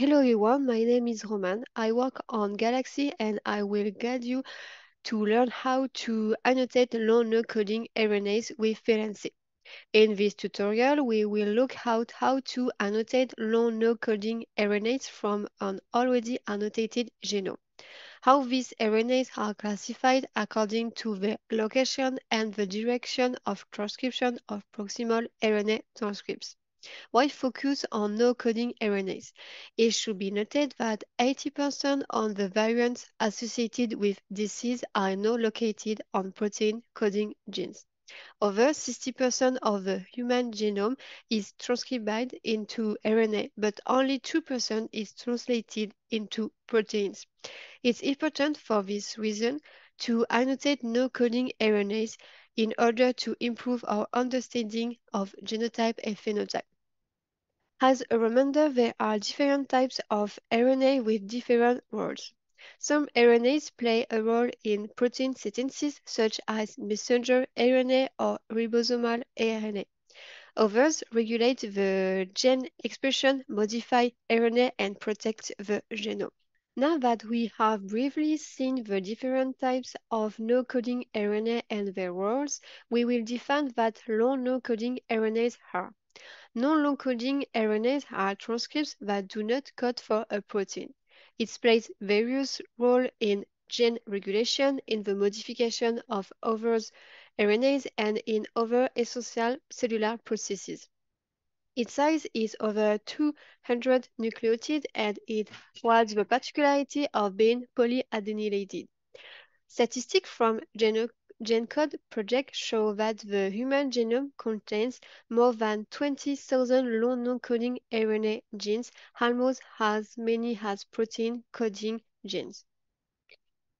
Hello everyone, my name is Romane. I work on Galaxy and I will guide you to learn how to annotate long no-coding RNAs with FEELnc. In this tutorial, we will look at how to annotate long no-coding RNAs from an already annotated genome, how these RNAs are classified according to the location and the direction of transcription of proximal RNA transcripts why focus on no-coding RNAs? It should be noted that 80% of the variants associated with disease are now located on protein coding genes. Over 60% of the human genome is transcribed into RNA, but only 2% is translated into proteins. It's important for this reason to annotate no-coding RNAs in order to improve our understanding of genotype and phenotype. As a reminder, there are different types of RNA with different roles. Some RNAs play a role in protein synthesis, such as messenger RNA or ribosomal RNA. Others regulate the gene expression, modify RNA, and protect the genome. Now that we have briefly seen the different types of no-coding RNA and their roles, we will define what long no-coding RNAs are. Non-long coding RNAs are transcripts that do not code for a protein. It plays various roles in gene regulation, in the modification of other RNAs, and in other essential cellular processes. Its size is over 200 nucleotides and it has the particularity of being polyadenylated. Statistics from GENCODE project show that the human genome contains more than 20,000 long non-coding RNA genes, almost as many as protein coding genes.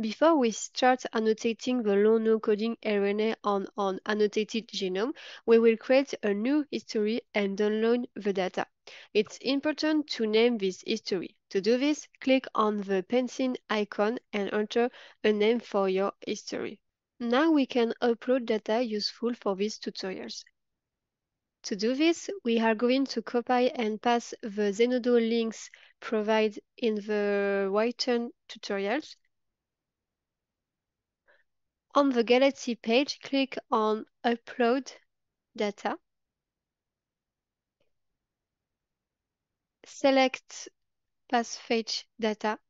Before we start annotating the long non-coding RNA on an annotated genome, we will create a new history and download the data. It's important to name this history. To do this, click on the pencil icon and enter a name for your history. Now we can upload data useful for these tutorials. To do this, we are going to copy and paste the Zenodo links provided in the written tutorials. On the Galaxy page, click on Upload Data. Select Paste/Fetch Data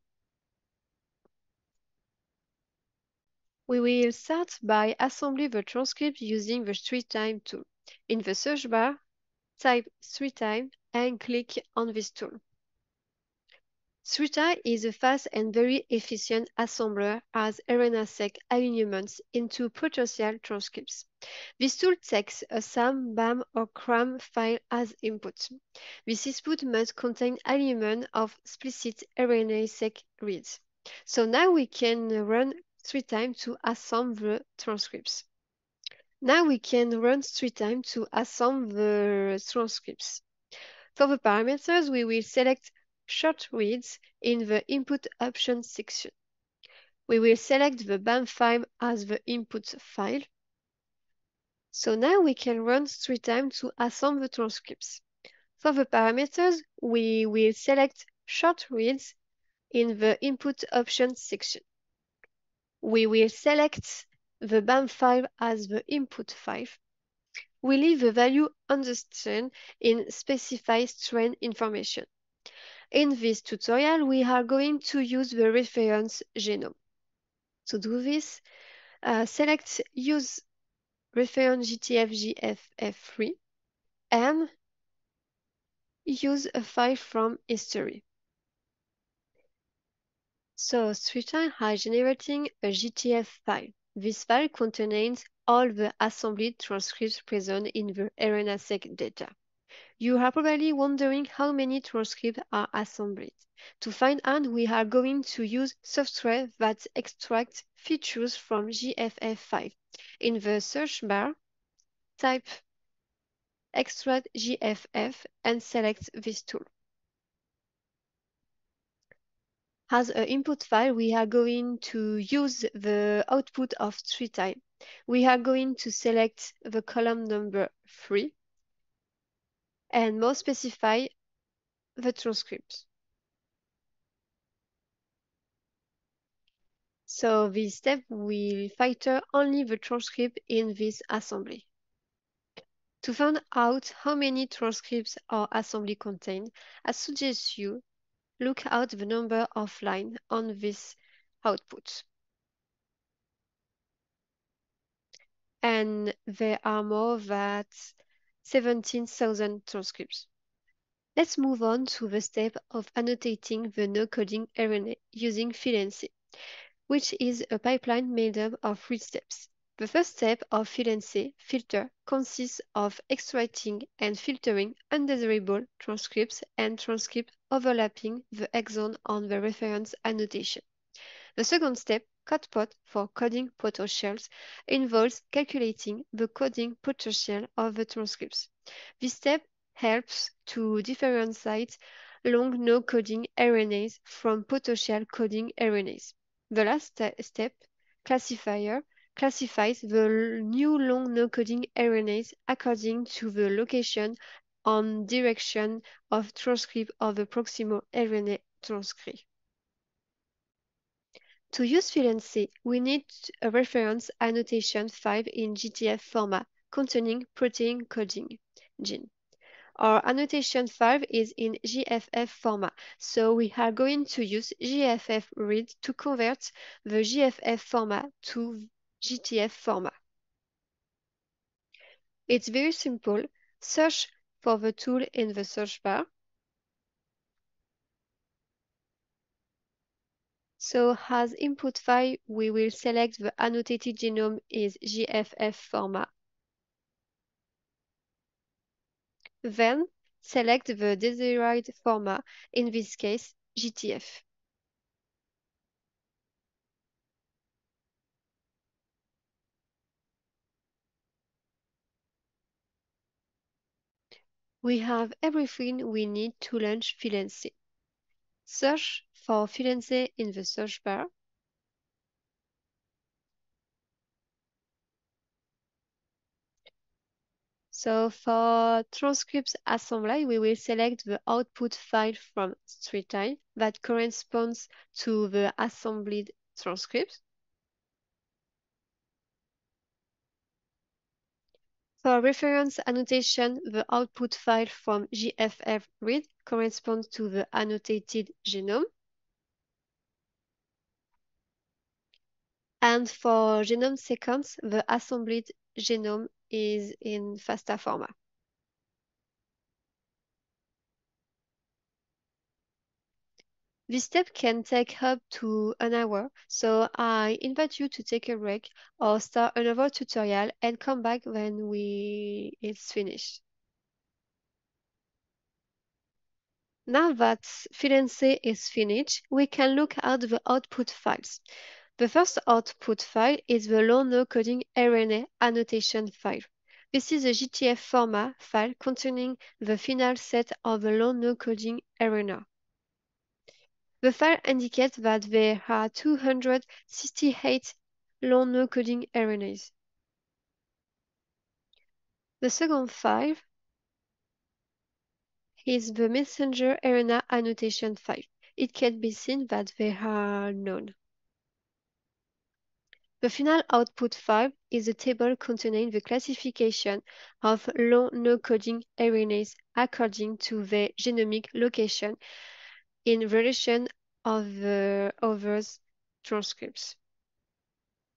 We will start by assembling the transcript using the StringTie tool. In the search bar, type StringTie and click on this tool. StringTie is a fast and very efficient assembler as RNA-seq alignments into potential transcripts. This tool takes a SAM, BAM, or CRAM file as input. This input must contain alignment of explicit RNA-seq reads. So now we can run StringTie to assemble the transcripts. Now we can run StringTie to assemble the transcripts. For the parameters, we will select short reads in the input options section. We will select the BAM file as the input file. So now we can run StringTie to assemble the transcripts. For the parameters, we will select short reads in the input options section we will select the BAM file as the input file. We leave the value string in specified strain information. In this tutorial, we are going to use the reference genome. To do this, uh, select Use Reference GTF GFF3 and use a file from history. So StringTie is generating a GTF file. This file contains all the assembled transcripts present in the RNA-seq data. You are probably wondering how many transcripts are assembled. To find out, we are going to use software that extracts features from GFF5. In the search bar, type extract GFF and select this tool. As an input file, we are going to use the output of StringTie. We are going to select the column number 3 and more specify the transcript. So this step will filter only the transcript in this assembly. To find out how many transcripts our assembly contains, I suggest you look out the number of lines on this output. And there are more that 17,000 transcripts. Let's move on to the step of annotating the no-coding RNA using FEELnc which is a pipeline made up of three steps. The first step of FEELnc filter consists of extracting and filtering undesirable transcripts and transcripts overlapping the exon on the reference annotation. The second step, codpot for coding potentials, involves calculating the coding potential of the transcripts. This step helps to differentiate long no-coding RNAs from potential coding RNAs. The last step, classifier, classifies the new long no-coding RNAs according to the location and direction of transcript of the proximal RNA transcript. To use FEELnc, we need a reference annotation 5 in GTF format containing protein coding gene. Our annotation 5 is in GFF format, so we are going to use GFF read to convert the GFF format to GTF format. It's very simple. Search for the tool in the search bar. So as input file, we will select the annotated genome is GFF format. Then select the desired format, in this case, GTF. We have everything we need to launch FEELnc. Search for FEELnc in the search bar. So for transcripts assembly, we will select the output file from StringTie that corresponds to the assembled transcript. For reference annotation, the output file from GFF read corresponds to the annotated genome. And for genome sequence, the assembled genome is in FASTA format. This step can take up to an hour, so I invite you to take a break or start another tutorial and come back when we it's finished. Now that FEELnc is finished, we can look at the output files. The first output file is the long no-coding RNA annotation file. This is a GTF format file containing the final set of the long no-coding RNA. The file indicates that there are 268 long no-coding RNAs. The second file is the messenger RNA annotation file. It can be seen that there are none. The final output file is a table containing the classification of long no-coding RNAs according to their genomic location in relation of uh, the other transcripts.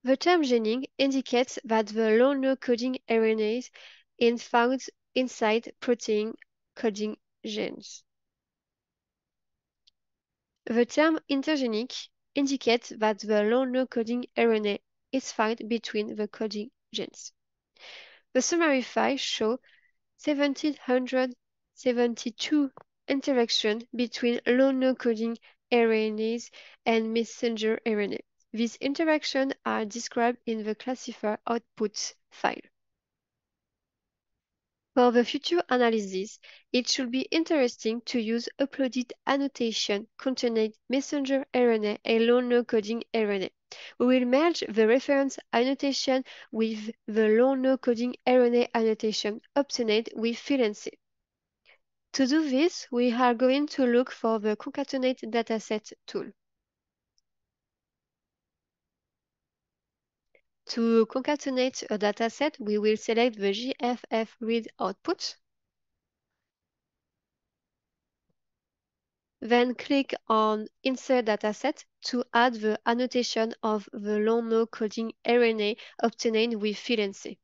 The term genic indicates that the long no-coding RNAs is found inside protein coding genes. The term intergenic indicates that the long no-coding RNA is found between the coding genes. The summary file show 1772 interactions between long no-coding RNAs and messenger RNA. These interactions are described in the classifier output file. For the future analysis, it should be interesting to use uploaded annotation containing messenger RNA and long no-coding RNA. We will merge the reference annotation with the long no-coding RNA annotation obtained with FEELnc. To do this, we are going to look for the concatenate dataset tool. To concatenate a dataset, we will select the GFF read output. Then click on Insert Dataset to add the annotation of the long-no coding RNA obtained with FEELnc.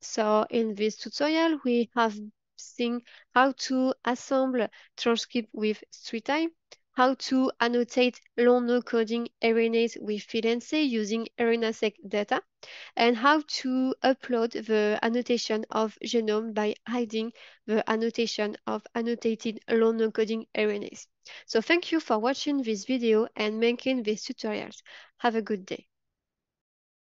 So in this tutorial, we have seen how to assemble transcript with StringTie, how to annotate long-no coding RNAs with FEELnc using RNA-seq data, and how to upload the annotation of genome by hiding the annotation of annotated long-no coding RNAs. So thank you for watching this video and making these tutorials. Have a good day.